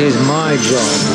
It is my job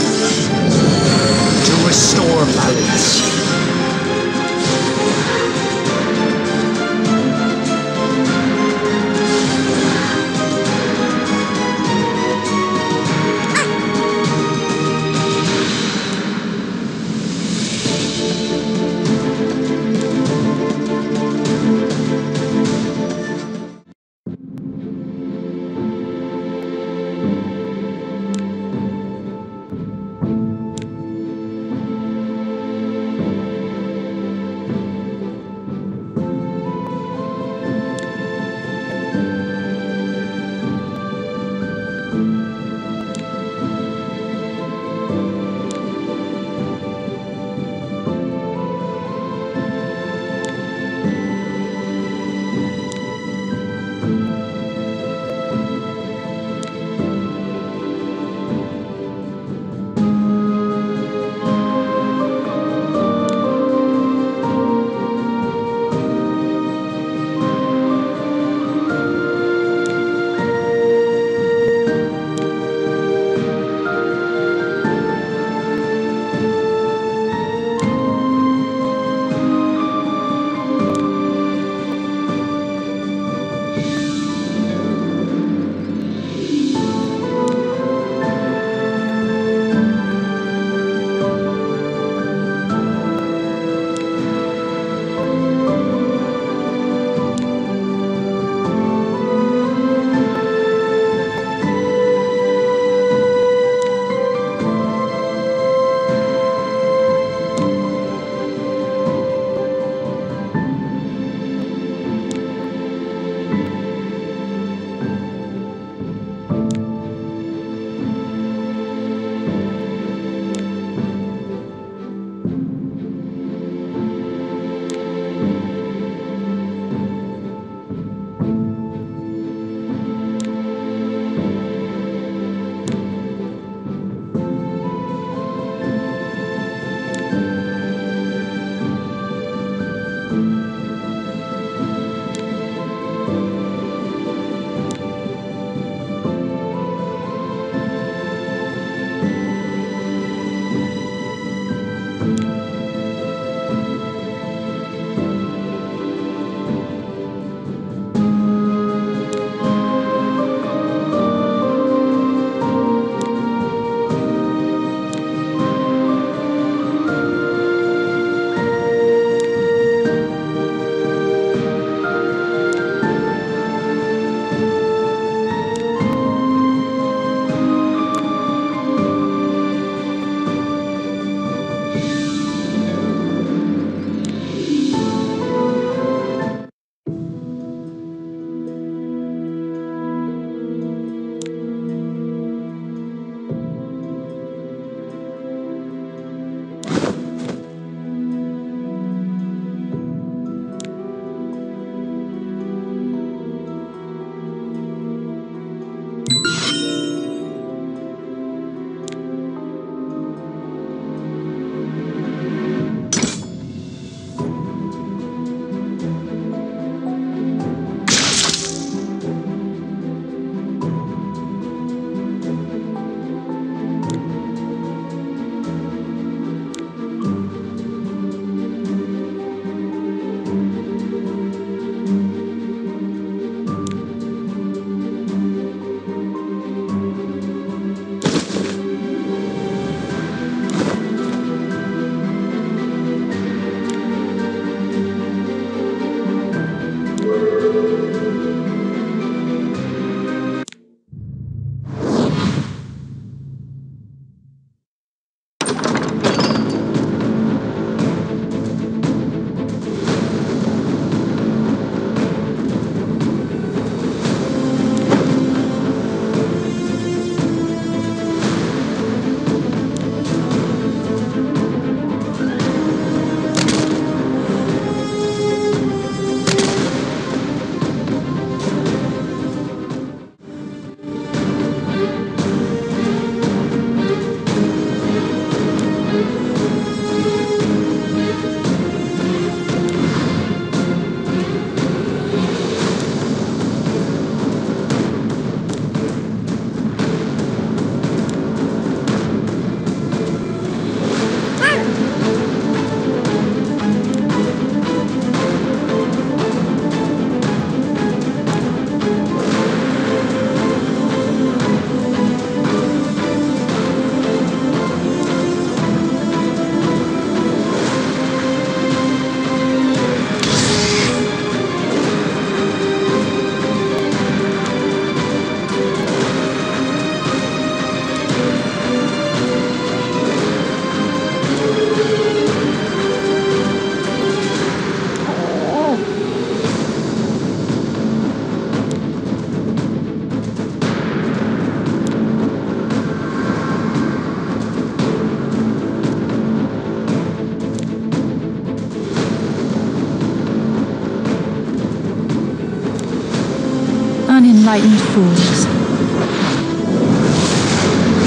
fools.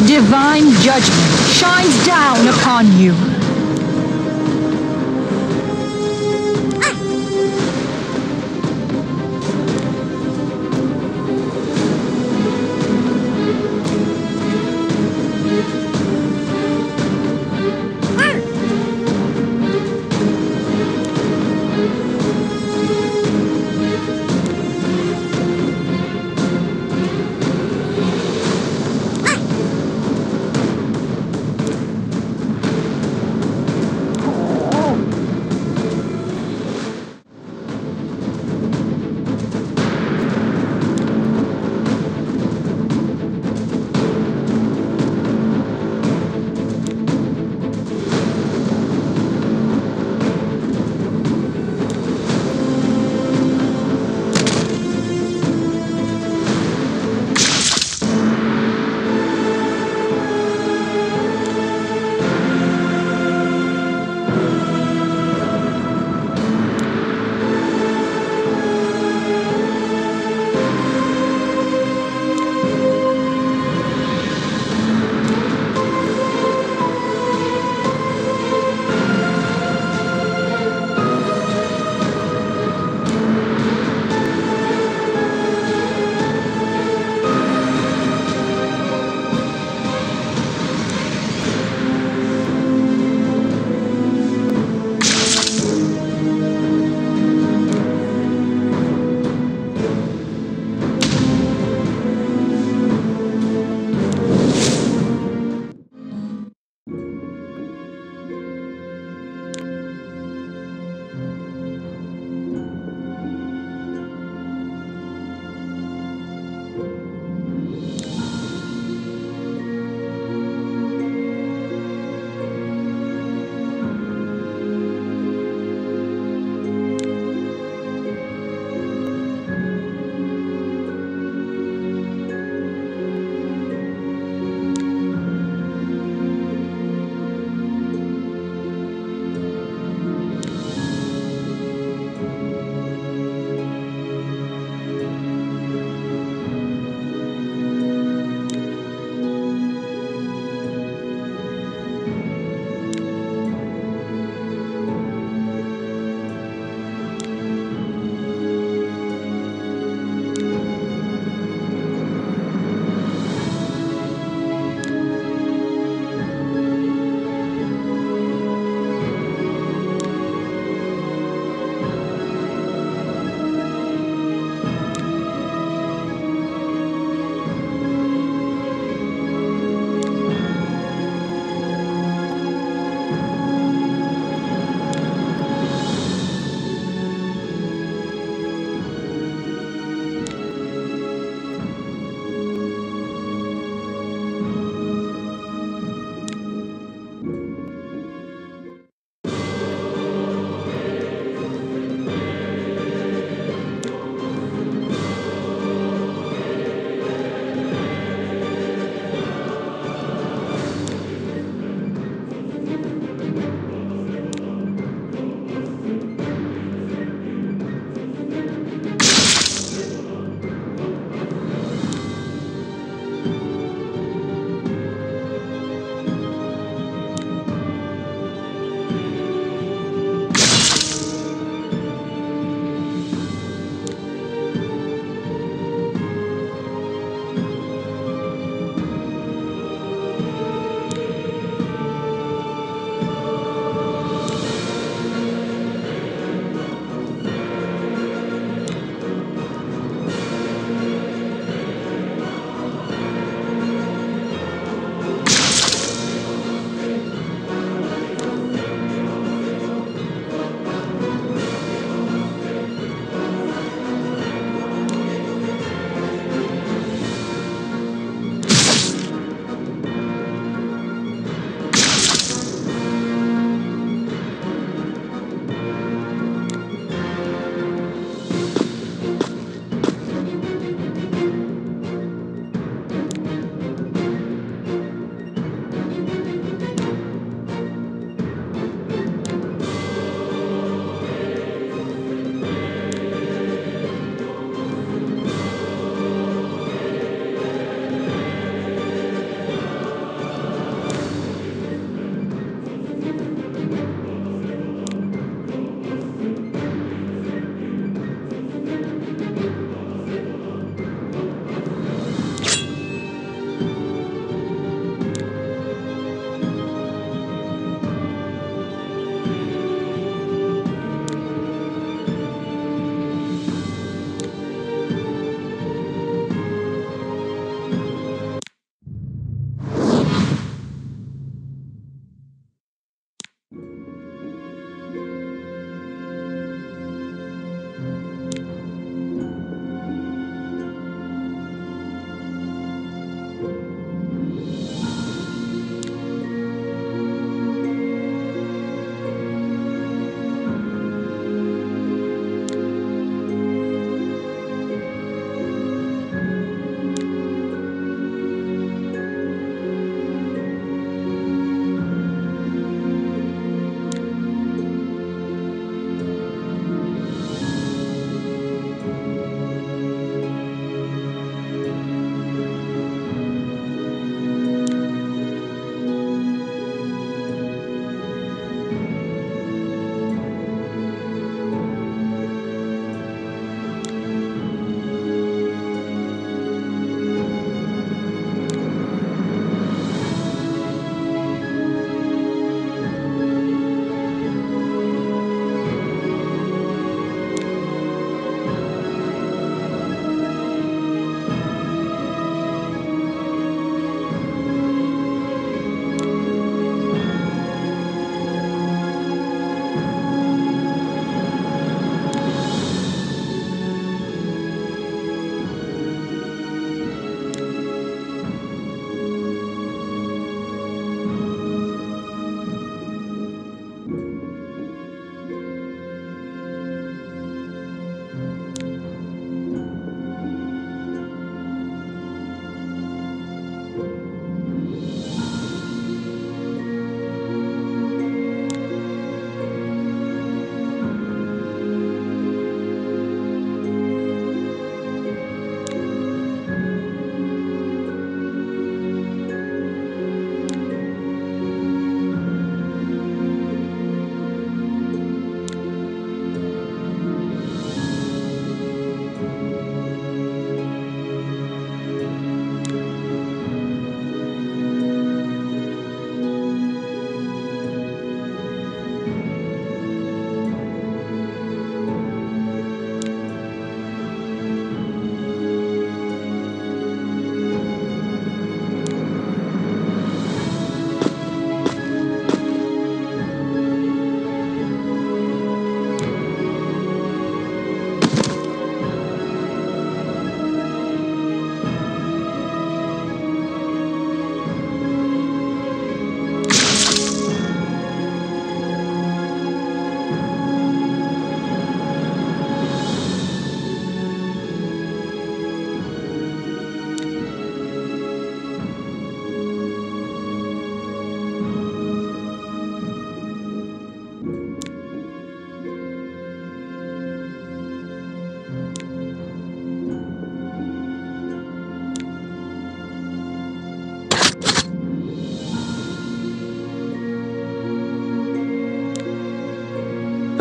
Divine judgment shines down upon you.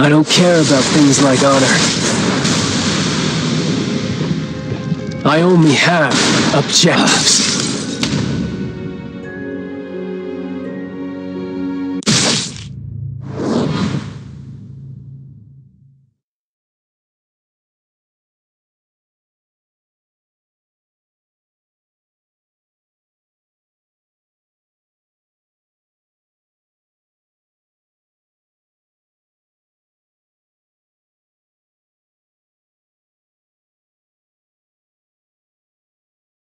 I don't care about things like honor. I only have objectives.